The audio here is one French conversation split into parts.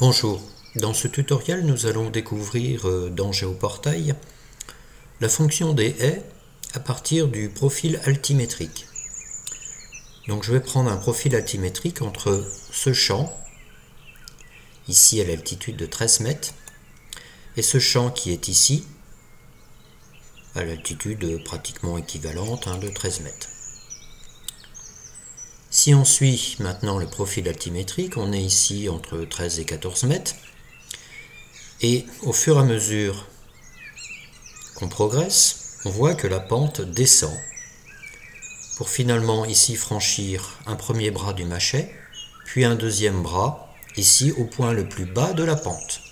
Bonjour, dans ce tutoriel nous allons découvrir euh, dans GeoPortail la fonction des haies à partir du profil altimétrique. Donc je vais prendre un profil altimétrique entre ce champ, ici à l'altitude de 13 mètres, et ce champ qui est ici, à l'altitude pratiquement équivalente hein, de 13 mètres. Si on suit maintenant le profil altimétrique, on est ici entre 13 et 14 mètres. Et au fur et à mesure qu'on progresse, on voit que la pente descend pour finalement ici franchir un premier bras du machet, puis un deuxième bras ici au point le plus bas de la pente,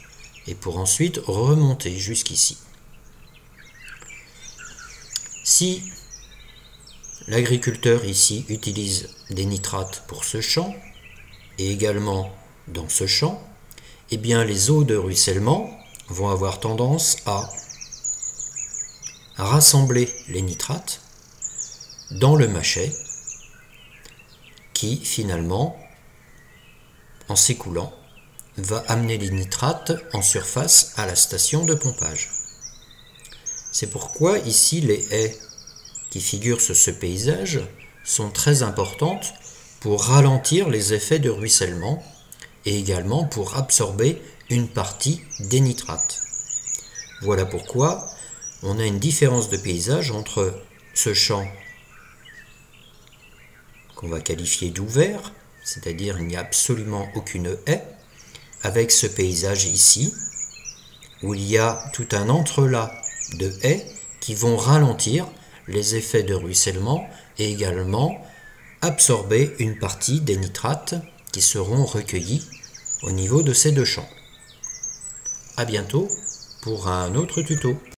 et pour ensuite remonter jusqu'ici. L'agriculteur ici utilise des nitrates pour ce champ et également dans ce champ. Eh bien, les eaux de ruissellement vont avoir tendance à rassembler les nitrates dans le machet qui finalement, en s'écoulant, va amener les nitrates en surface à la station de pompage. C'est pourquoi ici les haies qui figurent sur ce paysage sont très importantes pour ralentir les effets de ruissellement et également pour absorber une partie des nitrates. Voilà pourquoi on a une différence de paysage entre ce champ qu'on va qualifier d'ouvert, c'est-à-dire il n'y a absolument aucune haie, avec ce paysage ici, où il y a tout un entrelac de haies qui vont ralentir les effets de ruissellement et également absorber une partie des nitrates qui seront recueillis au niveau de ces deux champs. A bientôt pour un autre tuto.